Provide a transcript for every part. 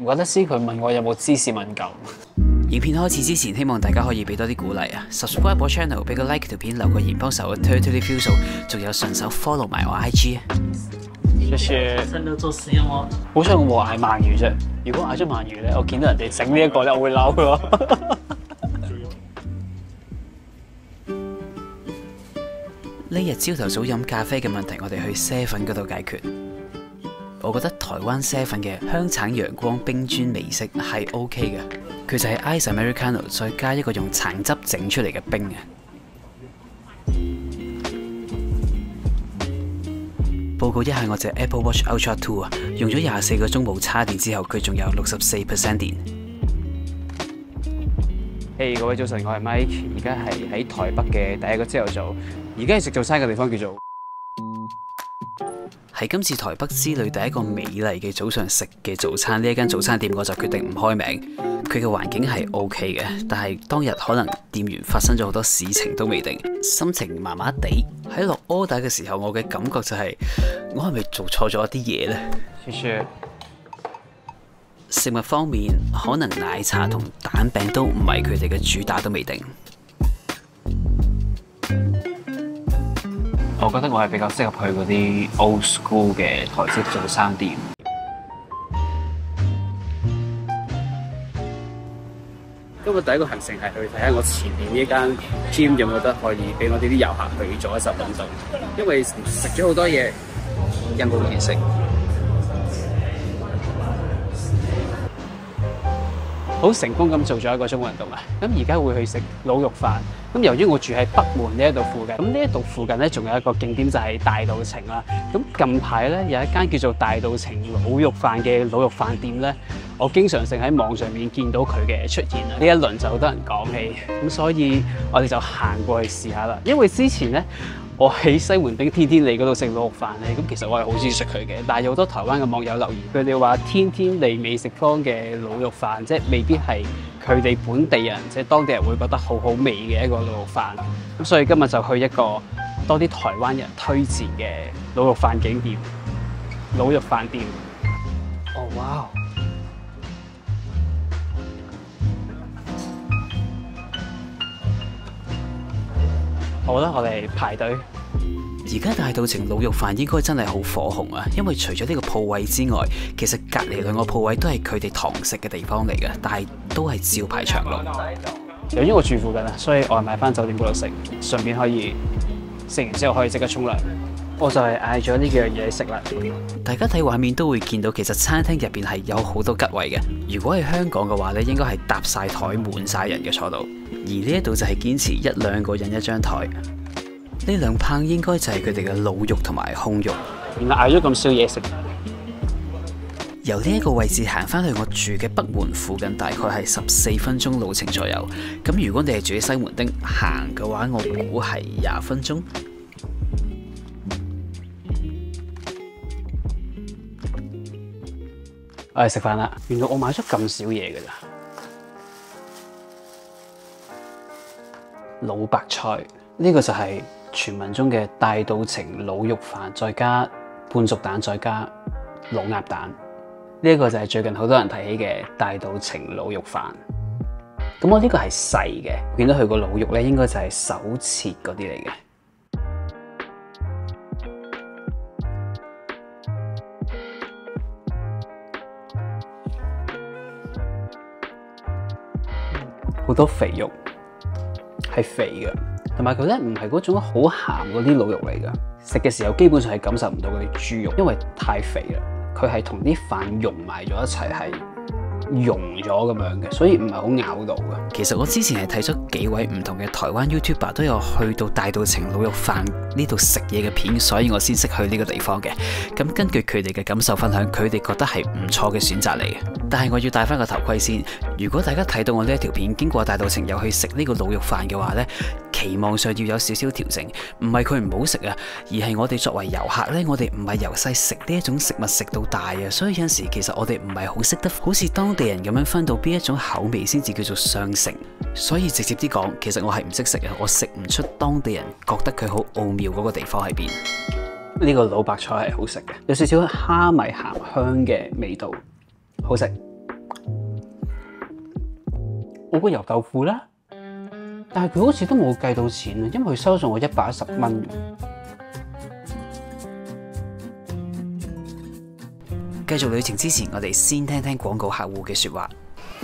唔怪得知佢問我有冇芝士敏感。影片開始之前，希望大家可以俾多啲鼓勵啊！subscribe 我 channel，俾個 like 條片，留個言幫手 turn to 啲 feel 數，仲有順手 follow 埋我 IG 啊！謝謝。真係做實驗喎。好想我嗌鰻魚啫，如果嗌咗鰻魚咧，我見到人哋整呢一個咧，我會嬲咯。呢日朝頭早飲咖啡嘅問題，我哋去 Seven 嗰度解決。我覺得台灣 Seven 嘅香橙陽光冰磚美式係 OK 嘅，佢就係 Ice Americano 再加一個用橙汁整出嚟嘅冰嘅。報告一下我隻 Apple Watch Ultra Two 啊，用咗廿四個鐘冇叉電之後，佢仲有六十四 percent 電。嘿，hey, 各位早晨，我係 Mike，而家係喺台北嘅第一個朝頭早，而家係食早餐嘅地方叫做。喺今次台北之旅第一個美麗嘅早上食嘅早餐，呢一間早餐店我就決定唔開名。佢嘅環境係 OK 嘅，但係當日可能店員發生咗好多事情都未定，心情麻麻地。喺落 order 嘅時候，我嘅感覺就係、我係咪做錯咗一啲嘢呢？食物方面，可能奶茶同蛋餅都唔係佢哋嘅主打都未定。我覺得我係比較適合去嗰啲 old school 嘅台式早餐店。今日第一個行程係去睇下我前面呢間 gym 有冇得可以俾我哋啲遊客去做一陣運動，因為食咗好多嘢，有冇嘢食。好成功咁做咗一個中國運動啊！咁而家會去食滷肉飯。咁由於我住喺北門呢一度附近，咁呢一度附近咧仲有一個景點就係大稻埕啦。咁近排咧有一間叫做大稻埕滷肉飯嘅滷肉飯店咧，我經常性喺網上面見到佢嘅出現啦。呢一輪就好多人講起，咁所以我哋就行過去試下啦。因為之前咧。我喺西門町天天利嗰度食滷肉飯咧，咁其實我係好中意食佢嘅，但係有好多台灣嘅網友留言，佢哋話天天利美食坊嘅滷肉飯，即係未必係佢哋本地人，即係當地人會覺得好好味嘅一個滷肉飯。咁所以今日就去一個多啲台灣人推薦嘅滷肉飯景點，滷肉飯店。哦，哇！好啦，我哋排隊。而家大稻埕滷肉飯應該真係好火紅啊！因為除咗呢個鋪位之外，其實隔籬兩個鋪位都係佢哋堂食嘅地方嚟嘅，但係都係照排長龍。由於我住附近啊，所以我係買翻酒店嗰度食，順便可以食完之後可以即刻沖涼。我就係嗌咗呢幾樣嘢食啦。大家睇畫面都會見到，其實餐廳入邊係有好多吉位嘅。如果係香港嘅話咧，應該係搭晒台滿晒人嘅坐到。而呢一度就係堅持一兩個人一張台，呢兩烹應該就係佢哋嘅滷肉同埋胸肉。原來嗌咗咁少嘢食。由呢一個位置行翻去我住嘅北門附近，大概係十四分鐘路程左右。咁如果你係住喺西門町行嘅話，我估係廿分鐘。我哋食飯啦。原來我買咗咁少嘢㗎咋。老白菜呢個就係傳聞中嘅大稻埕滷肉飯，再加半熟蛋，再加老鴨蛋。呢一個就係最近好多人提起嘅大稻埕滷肉飯。咁我呢個係細嘅，見到佢個滷肉咧，應該就係手切嗰啲嚟嘅。好多肥肉。係肥嘅，同埋佢咧唔係嗰種好鹹嗰啲滷肉嚟噶，食嘅時候基本上係感受唔到嗰啲豬肉，因為太肥啦。佢係同啲飯融埋咗一齊，係溶咗咁樣嘅，所以唔係好咬到嘅。其實我之前係睇咗幾位唔同嘅台灣 YouTuber 都有去到大稻埕滷肉飯呢度食嘢嘅片，所以我先識去呢個地方嘅。咁根據佢哋嘅感受分享，佢哋覺得係唔錯嘅選擇嚟嘅。但係我要戴翻個頭盔先。如果大家睇到我呢一條片經過大稻埕又去食呢個滷肉飯嘅話呢，期望上要有少少調整，唔係佢唔好食啊，而係我哋作為遊客呢，我哋唔係由細食呢一種食物食到大啊，所以有陣時其實我哋唔係好識得好似當地人咁樣分到邊一種口味先至叫做上乘，所以直接啲講，其實我係唔識食嘅，我食唔出當地人覺得佢好奧妙嗰個地方喺邊。呢個老白菜係好食嘅，有少少蝦米鹹香嘅味道，好食。我個油豆腐啦，但係佢好似都冇計到錢啊，因為佢收咗我一百一十蚊。继续旅程之前，我哋先听听广告客户嘅说话。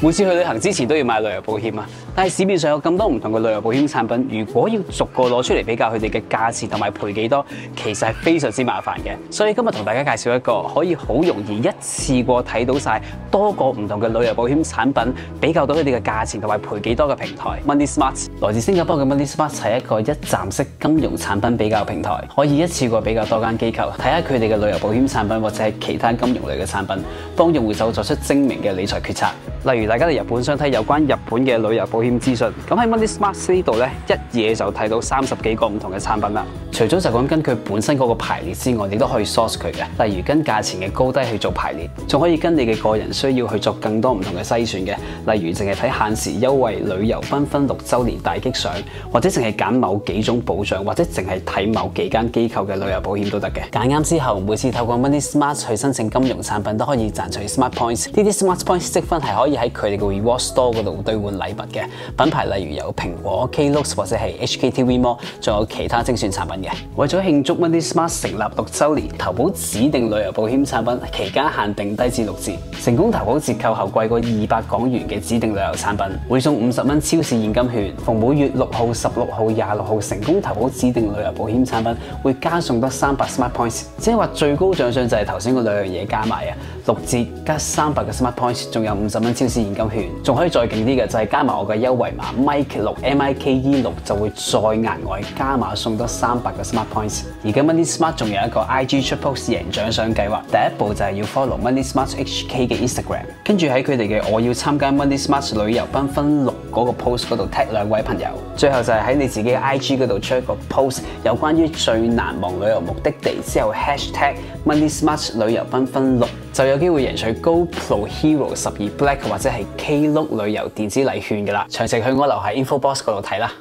每次去旅行之前都要買旅遊保險啊！但係市面上有咁多唔同嘅旅遊保險產品，如果要逐個攞出嚟比較佢哋嘅價錢同埋賠幾多，其實係非常之麻煩嘅。所以今日同大家介紹一個可以好容易一次過睇到晒多個唔同嘅旅遊保險產品，比較到佢哋嘅價錢同埋賠幾多嘅平台。Money Smart 來自新加坡嘅 Money Smart 係一個一站式金融產品比較平台，可以一次過比較多間機構，睇下佢哋嘅旅遊保險產品或者係其他金融類嘅產品，幫用户手作出精明嘅理財決策。例如大家嚟日本想睇有關日本嘅旅遊保險資訊，咁喺 Money Smart 呢度咧，一嘢就睇到三十幾個唔同嘅產品啦。除咗就講跟佢本身嗰個排列之外，你都可以 source 佢嘅，例如跟價錢嘅高低去做排列，仲可以跟你嘅個人需要去做更多唔同嘅篩選嘅，例如淨係睇限時優惠、旅遊繽紛六週年大激賞，或者淨係揀某幾種保障，或者淨係睇某幾間機構嘅旅遊保險都得嘅。揀啱之後，每次透過 Money Smart 去申請金融產品都可以賺取 Smart Points，呢啲 Smart Points 積分係可以喺佢哋嘅 Reward Store 嗰度兌換禮物嘅品牌，例如有蘋果、Klook 或者係 HKTV Mall，仲有其他精選產品嘅。為咗慶祝 Money Smart 成立六週年，投保指定旅遊保險產品期間限定低至六折，成功投保折扣後貴過二百港元嘅指定旅遊產品，會送五十蚊超市現金券。逢每月六號、十六號、廿六號成功投保指定旅遊保險產品，會加送得三百 Smart Points，即係話最高獎賞就係頭先嗰兩樣嘢加埋啊，六折加三百嘅 Smart Points，仲有五十蚊超市現金券，仲可以再勁啲嘅就係加埋我嘅優惠碼 Mike 六 M I K E 六就會再額外加碼送多三百個 Smart Points。而家 Money Smart 仲有一個 I G 出 post 贏獎賞計劃，第一步就係要 follow Money Smart HK 嘅 Instagram，跟住喺佢哋嘅我要參加 Money Smart 旅遊分分六嗰個 post 嗰度 tag 兩位朋友，最後就係喺你自己嘅 I G 嗰度出一個 post，有關於最難忘旅遊目的地之後 hashtag Money Smart 旅遊分分六，就有機會贏取 GoPro Hero 十二 Black 或者係 Klook 旅遊電子禮券㗎啦。詳情去我樓下 info box 嗰度睇啦。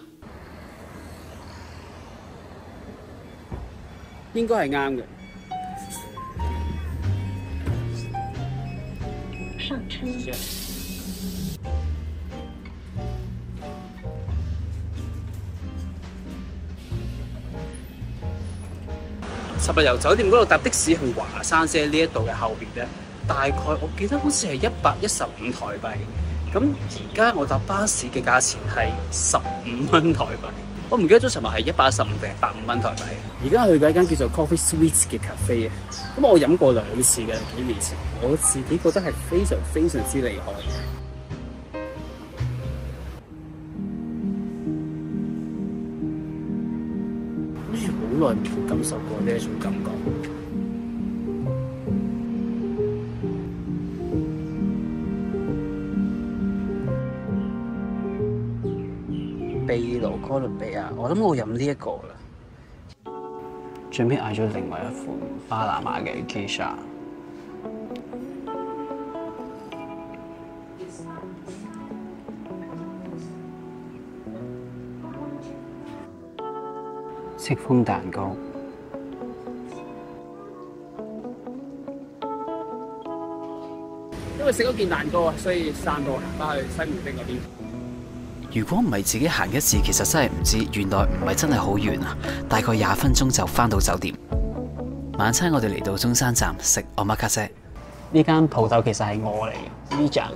應該係啱嘅。上車。尋日由酒店嗰度搭的士去華山姐呢一度嘅後邊咧，大概我記得好似係一百一十五台幣。咁而家我搭巴士嘅價錢係十五蚊台幣。我唔記得咗尋日係一百一十五定係百五蚊台幣。而家去嘅一間叫做 Coffee Sweets 嘅 cafe 啊。咁我飲過兩次嘅幾年前，我自己覺得係非常非常之厲害嘅。咩好耐受過呢一種感覺？秘魯哥倫比亞，我諗我飲呢一個啦。最尾嗌咗另外一款巴拿馬嘅 Geisha。戚風蛋糕。食咗件蛋糕啊，所以散步翻去西門町嗰邊。如果唔係自己行一次，其實真係唔知，原來唔係真係好遠啊！大概廿分鐘就翻到酒店。晚餐我哋嚟到中山站食 omakase。呢間鋪頭其實係我嚟嘅，呢站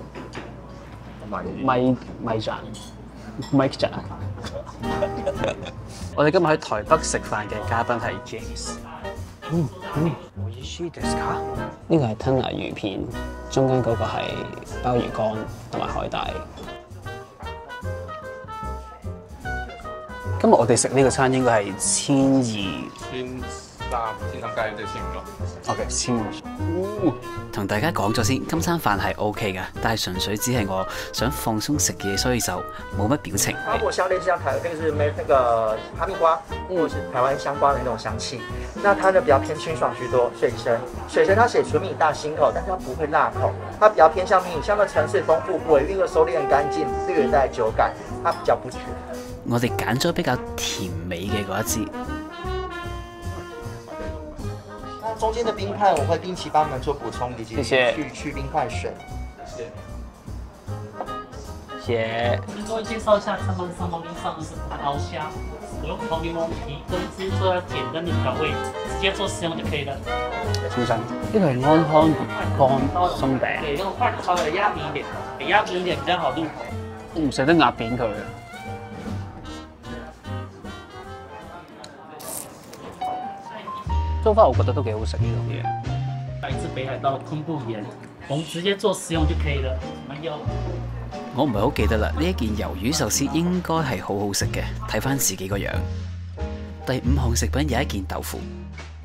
米米站米站。我哋今日喺台北食飯嘅嘉賓係 James。嗯嗯，我意思ですか？ 呢個係吞拿魚片，中間嗰個係鮑魚乾同埋海帶。今日我哋食呢個餐應該係千二。千三、千三加一即係千五咯。OK，千五。同大家講咗先，今餐飯係 O K 嘅，但係純粹只係我想放鬆食嘢，所以就冇乜表情。花果香類似像台那個是咩那個哈密瓜，或是台灣香瓜的那種香氣。那它呢比較偏清爽居多。水神，水神它寫純米大心口，但它不會辣口，它比較偏向米香的層次豐富，尾韻又收斂乾淨，略帶酒感，它比較不絕。我哋揀咗比較甜美嘅嗰一支。那中间的冰块我会定期帮你們做补充，以及謝謝去去冰块水。謝。各位介紹一下，上方上方面上的是刀蝦，使用紅檸檬皮跟製作簡單的调味，直接做食用就可以了。先生，呢個係安康乾鬆餅，對，用筷子稍微壓扁一點，給壓扁一點比較好入口。我唔捨得壓扁佢啊。蘇花我覺得都幾好食呢種嘢。來自北海道昆布鹽，我們直接做食用就可以了。我們有我唔係好記得啦，呢一件魷魚壽司應該係好好食嘅，睇翻自己個樣。第五項食品有一件豆腐，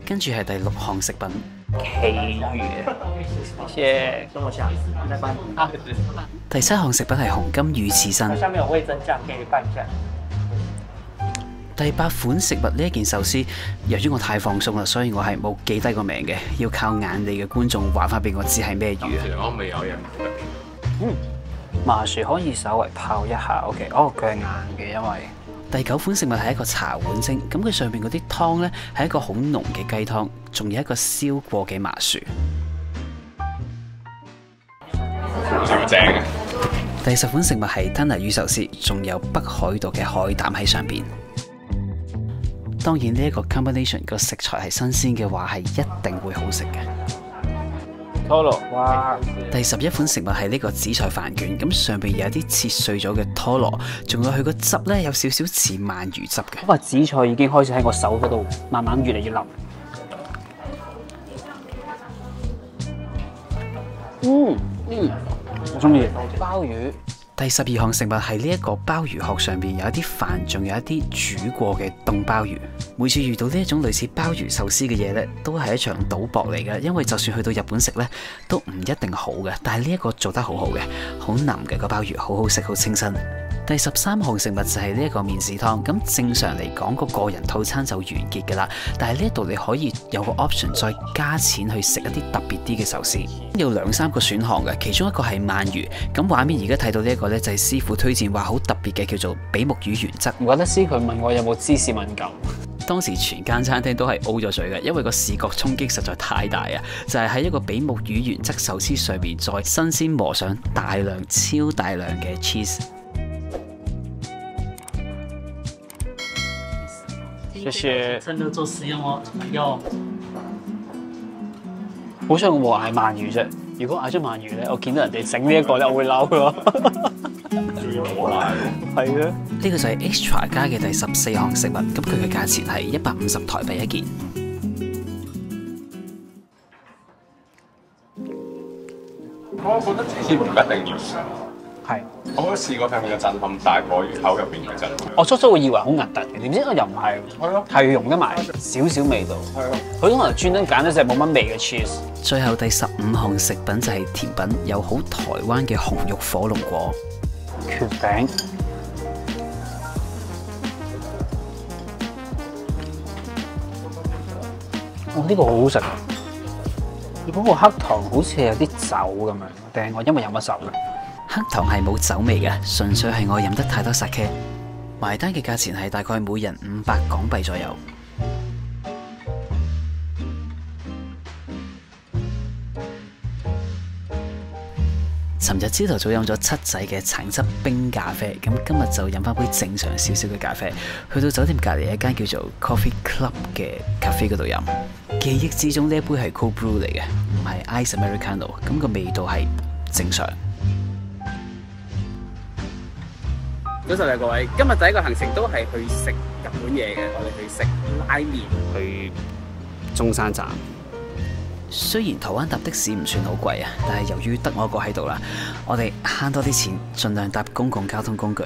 跟住係第六項食品。奇魚，謝。跟我想，我再幫你。啊，第七項食品係紅金魚刺身。下面有味增醬，可以拌一下。第八款食物呢一件壽司，由於我太放鬆啦，所以我係冇記低個名嘅，要靠眼利嘅觀眾話翻俾我知係咩魚啊！其實我未有人麻薯可以稍微泡一下，OK。哦，佢係硬嘅，因為第九款食物係一個茶碗蒸，咁佢上面嗰啲湯呢係一個好濃嘅雞湯，仲有一個燒過嘅麻薯。好正啊！第十款食物係吞拿魚壽司，仲有北海道嘅海膽喺上邊。當然呢一個 combination 個食材係新鮮嘅話，係一定會好食嘅。拖羅，哇！第十一款食物係呢個紫菜飯卷，咁上邊有啲切碎咗嘅拖羅，仲有佢個汁咧，有少少似鰻魚汁嘅。嗰塊紫菜已經開始喺我手嗰度慢慢越嚟越腍。嗯嗯，我中意鮑魚。第十二项食物係呢一个鲍鱼壳上边有一啲饭，仲有一啲煮过嘅冻鲍鱼。每次遇到呢一种类似鲍鱼寿司嘅嘢呢，都系一场赌博嚟嘅，因为就算去到日本食呢，都唔一定好嘅。但系呢一个做得好好嘅，好腍嘅个鲍鱼，好好食，好清新。第十三項食物就係呢一個面豉湯，咁正常嚟講個個人套餐就完結㗎啦。但係呢一度你可以有個 option 再加錢去食一啲特別啲嘅壽司，有兩三個選項嘅，其中一個係鰻魚。咁畫面而家睇到呢一個呢，就係師傅推薦話好特別嘅叫做比目魚原則。唔怪得師佢問我有冇芝士敏感。當時全間餐廳都係 O 咗嘴嘅，因為個視覺衝擊實在太大啊！就係喺一個比目魚原則壽司上面再新鮮磨上大量超大量嘅 cheese。謝謝。趁熱做食用哦，有好彩我冇嗌鰻魚啫。如果嗌咗鰻魚咧，我見到人哋整呢一個咧，我會嬲咯。係啊。呢個就係 extra 加嘅第十四項食物，咁佢嘅價錢係一百五十台幣一件。我覺得之前唔一定要，係。我都試過睇佢嘅震撼大過魚口入邊嘅震撼。我初初會以為好核突嘅，點知我又唔係，係咯係融得埋少少味道。係咯，佢可能專登揀咗隻冇乜味嘅 cheese。最後第十五項食品就係甜品，有好台灣嘅紅肉火龍果。缺餅。哦，呢個好好食。嗰個黑糖好似有啲酒咁樣，定係我因為飲咗酒咧？黑糖係冇酒味嘅，純粹係我飲得太多 sake。埋單嘅價錢係大概每人五百港幣左右。尋日朝頭早飲咗七仔嘅橙汁冰咖啡，咁今日就飲翻杯正常少少嘅咖啡。去到酒店隔離一間叫做 Coffee Club 嘅咖啡嗰度飲。記憶之中呢一杯係 cold brew 嚟嘅，唔係 ice americano，咁個味道係正常。早晨啊，各位！今日第一个行程都系去食日本嘢嘅，我哋去食拉面，去中山站。虽然台湾搭的士唔算好贵啊，但系由于得我一个喺度啦，我哋悭多啲钱，尽量搭公共交通工具。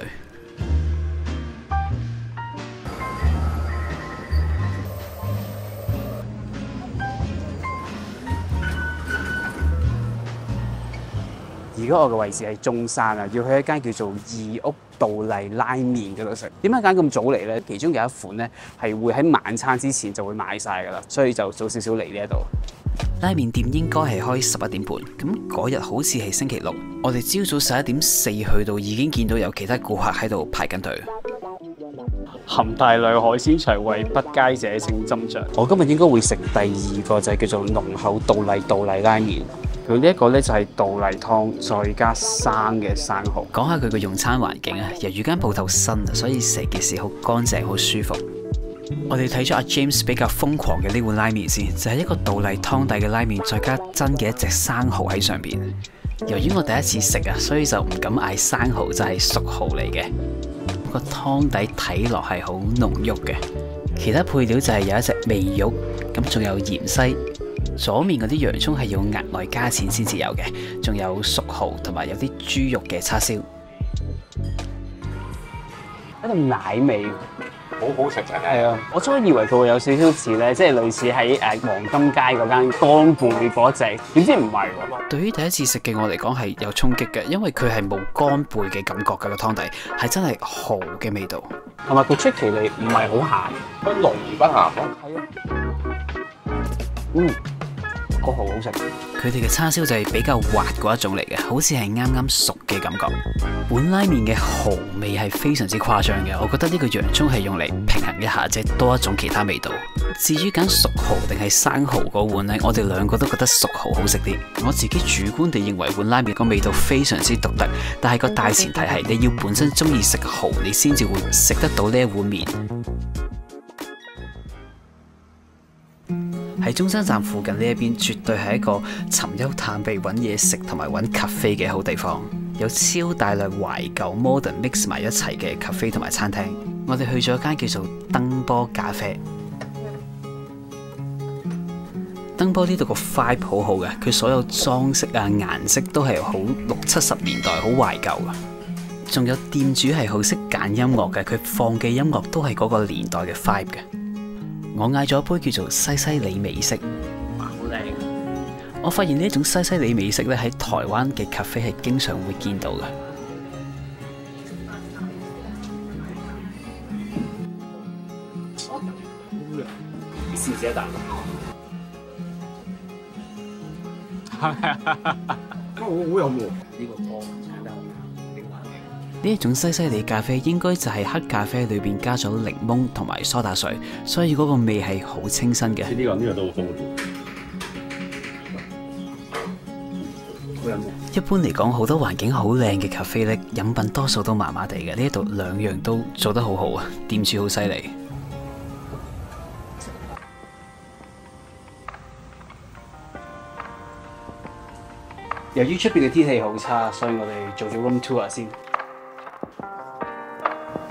而家我嘅位置係中山啊，要去一間叫做二屋道麗拉麵嗰度食。點解揀咁早嚟呢？其中有一款呢係會喺晚餐之前就會賣晒㗎啦，所以就早少少嚟呢一度。拉麵店應該係開十一點半，咁嗰日好似係星期六，我哋朝早十一點四去到已經見到有其他顧客喺度排緊隊。含大量海鮮腸為不佳者請斟酌。我今日應該會食第二個就係叫做濃厚道麗道麗拉麵。佢呢一個咧就係杜麗湯再加生嘅生蠔。講下佢個用餐環境啊，由於間鋪頭新啊，所以成件事好乾淨、好舒服。我哋睇咗阿 James 比較瘋狂嘅呢碗拉麵先，就係、是、一個杜麗湯底嘅拉麵，再加真嘅一隻生蠔喺上邊。由於我第一次食啊，所以就唔敢嗌生蠔，就係熟蠔嚟嘅。個湯底睇落係好濃郁嘅，其他配料就係有一隻味肉，咁仲有芫茜。左面嗰啲洋葱係要額外加錢先至有嘅，仲有熟蠔同埋有啲豬肉嘅叉燒。一陣奶味，好好食真係。係啊！我初以為佢會有少少似咧，即係類似喺誒黃金街嗰間乾貝嗰只，點知唔係喎。對於第一次食嘅我嚟講係有衝擊嘅，因為佢係冇乾貝嘅感覺㗎，個湯底係真係蠔嘅味道。同埋佢出奇地唔係好不濃而不鹹咯。鹹，係啊，嗯，個蠔好食。佢哋嘅叉燒就係比較滑嗰一種嚟嘅，好似係啱啱熟嘅感覺。碗拉麵嘅蠔味係非常之誇張嘅，我覺得呢個洋葱係用嚟平衡一下，即係多一種其他味道。至於揀熟蠔定係生蠔嗰碗呢，我哋兩個都覺得熟蠔好食啲。我自己主觀地認為碗拉麵個味道非常之獨特，但係個大前提係你要本身中意食蠔，你先至會食得到呢一碗麵。喺中山站附近呢一邊，絕對係一個尋幽探秘、揾嘢食同埋揾咖啡嘅好地方。有超大量懷舊 modern mix 埋一齊嘅咖啡同埋餐廳。我哋去咗一間叫做燈波咖啡。燈波呢度個 five 好好嘅，佢所有裝飾啊、顏色都係好六七十年代好懷舊嘅。仲有店主係好識揀音樂嘅，佢放嘅音樂都係嗰個年代嘅 five 嘅。我嗌咗一杯叫做西西里美式，好靓。我發現呢一種西西里美式咧喺台灣嘅 cafe 係經常會見到嘅。試試一啖。呢一種西西里咖啡應該就係黑咖啡裏邊加咗檸檬同埋蘇打水，所以嗰個味係好清新嘅。呢個呢個都好豐富。一般嚟講，好多環境好靚嘅咖啡咧，飲品多數都麻麻地嘅。呢一度兩樣都做得好好啊，店主好犀利。由於出邊嘅天氣好差，所以我哋做咗 room tour 先。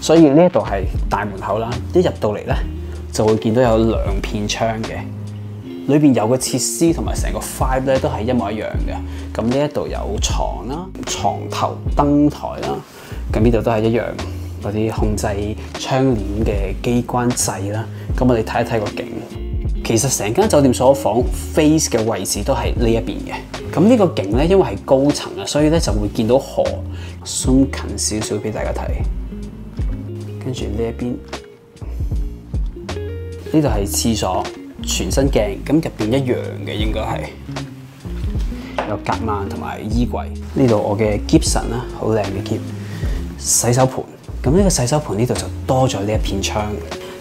所以呢一度係大門口啦，一入到嚟咧就會見到有兩片窗嘅，裏邊有個設施同埋成個 vibe 咧都係一模一樣嘅。咁呢一度有床啦、床頭燈台啦，咁呢度都係一樣嗰啲控制窗簾嘅機關掣啦。咁我哋睇一睇個景，其實成間酒店所房 face 嘅位置都係呢一邊嘅。咁呢個景咧，因為係高層啊，所以咧就會見到河。zoom 近少少俾大家睇。跟住呢一邊，呢度係廁所，全身鏡，咁入邊一樣嘅應該係有隔萬同埋衣櫃。呢度我嘅 Gibson 啦，好靚嘅 Gib 洗手盤。咁呢個洗手盤呢度就多咗呢一片窗。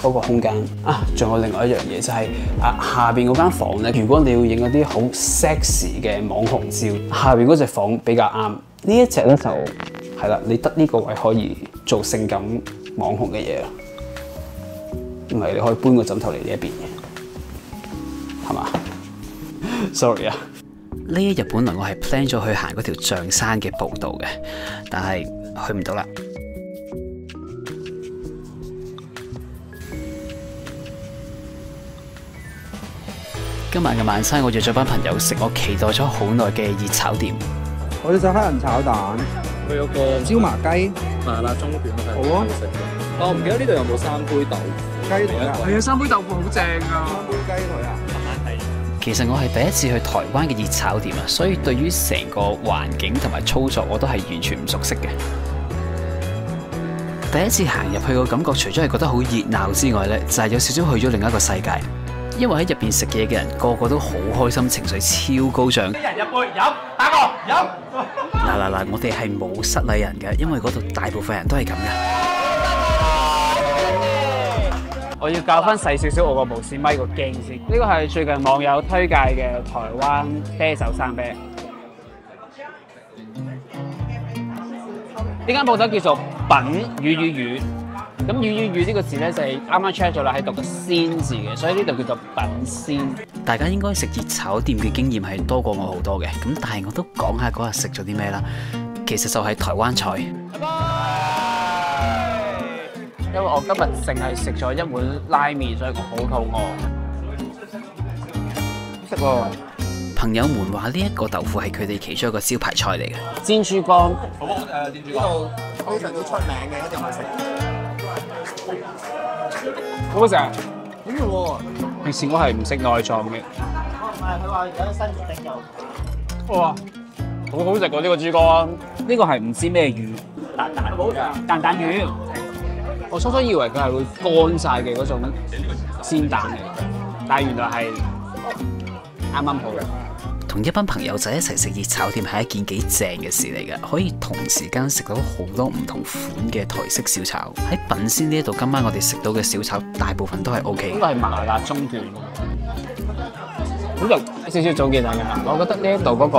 嗰個空間啊，仲有另外一樣嘢就係、啊下邊嗰間房咧，如果你要影嗰啲好 sexy 嘅網紅照，下邊嗰隻房比較啱。呢一隻咧就係啦，你得呢個位可以做性感網紅嘅嘢啦，唔係你可以搬個枕頭嚟呢一邊嘅，係嘛？Sorry 啊。呢一日本來我係 plan 咗去行嗰條象山嘅步道嘅，但係去唔到啦。今晚嘅晚餐，我約咗班朋友食我期待咗好耐嘅熱炒店。我哋想黑人炒蛋，佢有個椒麻雞、麻辣中卷係好啊食嘅。我唔記得呢度有冇三杯豆腐。雞腿啊，係啊，三杯豆腐好正啊！三杯雞腿啊，其實我係第一次去台灣嘅熱炒店啊，所以對於成個環境同埋操作我都係完全唔熟悉嘅。第一次行入去個感覺，除咗係覺得好熱鬧之外呢，就係有少少去咗另一個世界。因為喺入邊食嘢嘅人個個都好開心，情緒超高漲。一人一杯飲，打個飲。嗱嗱嗱，我哋係冇失禮人嘅，因為嗰度大部分人都係咁嘅。我要教翻細少少我個無線咪個鏡先。呢個係最近網友推介嘅台灣啤酒生啤。呢間鋪頭叫做品魚魚魚。咁魚魚魚呢個字咧就係啱啱 check 咗啦，係讀個鮮字嘅，所以呢度叫做品鮮。大家應該食熱炒店嘅經驗係多過我好多嘅，咁但係我都講下嗰日食咗啲咩啦。其實就係台灣菜。因為我今日淨係食咗一碗拉麵，所以我好肚餓。食喎。朋友們話呢一個豆腐係佢哋其中一個招牌菜嚟嘅。煎豬肝，呢度非常之出名嘅，一定要食。好唔好食。啊？好味喎，平時我係唔食。內臟嘅。唔係，佢話而家新年丁有。哇，好好食。喎呢個豬肝，呢個係唔知咩魚，蛋蛋蛋蛋魚。我初初以為佢係會乾晒嘅嗰種煎蛋嚟，但係原來係啱啱好嘅。同一班朋友仔一齊食熱炒店係一件幾正嘅事嚟嘅，可以同時間食到好多唔同款嘅台式小炒。喺品鮮呢一度，今晚我哋食到嘅小炒大部分都係 O 呢 K 都。係麻辣中段，咁就少少早见大家。我覺得呢一度嗰個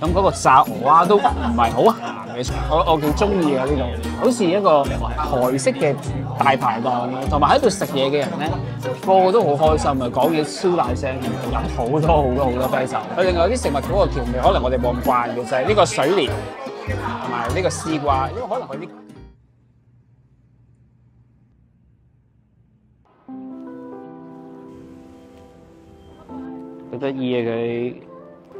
咁嗰個炸鵝啊都唔係好鹹嘅，我我幾中意啊呢度，好似一個台式嘅大排檔啊，同埋喺度食嘢嘅人咧，個個都好開心啊，講嘢超大聲，飲好多好多好多啤酒。佢另外啲食物嗰個調味，可能我哋冇咁慣嘅，就係、呢個水蓮同埋呢個絲瓜，因為可能佢啲。好得意啊佢！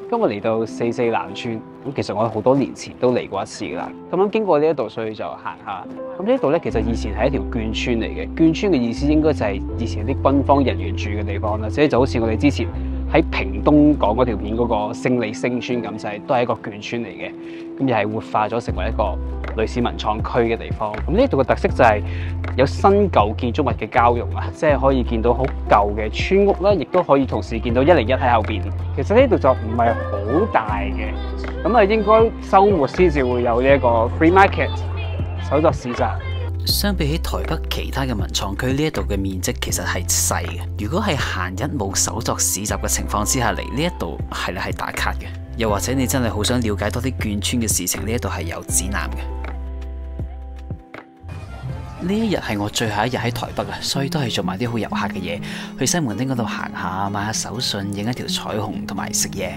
今日嚟到四四南村，咁其實我好多年前都嚟過一次噶啦。咁樣經過呢一度，所以就行下。咁呢度咧，其實以前係一條眷村嚟嘅。眷村嘅意思應該就係以前啲軍方人員住嘅地方啦，即係就好似我哋之前喺屏東講嗰條片嗰個勝利星村咁，就係都係一個眷村嚟嘅。咁又係活化咗成為一個類似文創區嘅地方。咁呢度嘅特色就係有新舊建築物嘅交融啊，即係可以見到好舊嘅村屋啦，亦都可以同時見到一零一喺後邊。其實呢度就唔係好大嘅，咁啊應該週末先至會有呢一個 free market 手作市集。相比起台北其他嘅文創區，呢一度嘅面積其實係細嘅。如果係閒日冇手作市集嘅情況之下嚟，呢一度係咧係打卡嘅。又或者你真係好想了解多啲眷村嘅事情，呢一度係有指南嘅。呢一日係我最後一日喺台北啊，所以都係做埋啲好遊客嘅嘢，去西門町嗰度行下，買下手信，影一條彩虹，同埋食嘢。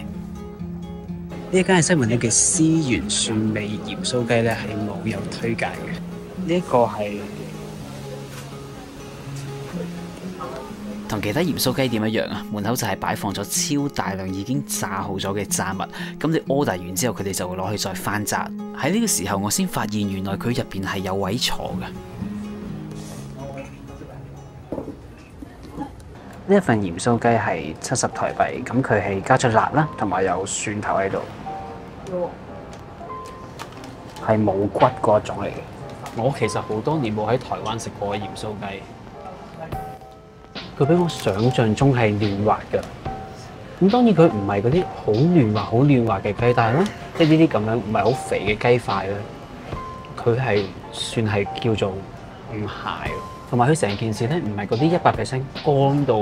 呢一間係西門町嘅思源蒜味鹽酥雞咧，係網友推介嘅。呢一個係同其他鹽酥雞店一樣啊，門口就係擺放咗超大量已經炸好咗嘅炸物，咁你 order 完之後，佢哋就會攞去再翻炸。喺呢個時候，我先發現原來佢入邊係有位坐嘅。呢一份鹽酥雞係七十台幣，咁佢係加咗辣啦，同埋有蒜頭喺度。係冇骨嗰種嚟嘅。我其實好多年冇喺台灣食過鹽酥雞，佢比我想象中係嫩滑嘅。咁當然佢唔係嗰啲好嫩滑、好嫩滑嘅雞，但係咧，即係呢啲咁樣唔係好肥嘅雞塊咧，佢係算係叫做唔鞋，同埋佢成件事咧唔係嗰啲一百 percent 乾到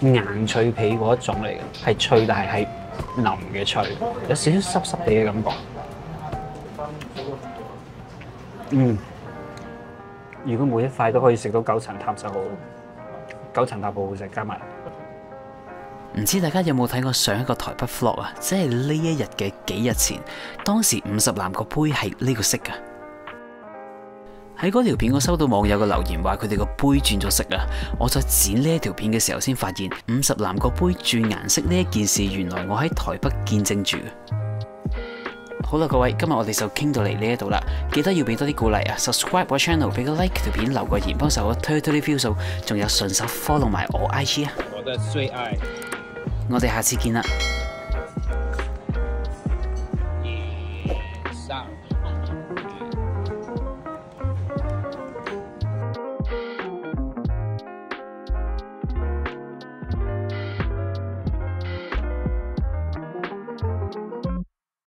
硬脆皮嗰一種嚟嘅，係脆但係係腍嘅脆，有少少濕濕地嘅感覺。嗯，如果每一塊都可以食到九層塔就好，九層塔好好食，加埋。唔知大家有冇睇過上一個台北 vlog 啊？即係呢一日嘅幾日前，當時五十嵐個杯係呢個色噶。喺嗰條片我收到網友嘅留言話佢哋個杯轉咗色啊！我再剪呢一條片嘅時候先發現五十嵐個杯轉顏色呢一件事，原來我喺台北見證住。好啦，各位，今日我哋就傾到嚟呢一度啦，記得要俾多啲鼓勵啊！subscribe 我 channel，俾個 like 條片，留個言，幫手我推推啲 view 數，仲有順手 follow 埋我 IG 啊！我的最爱。我哋下次見啦。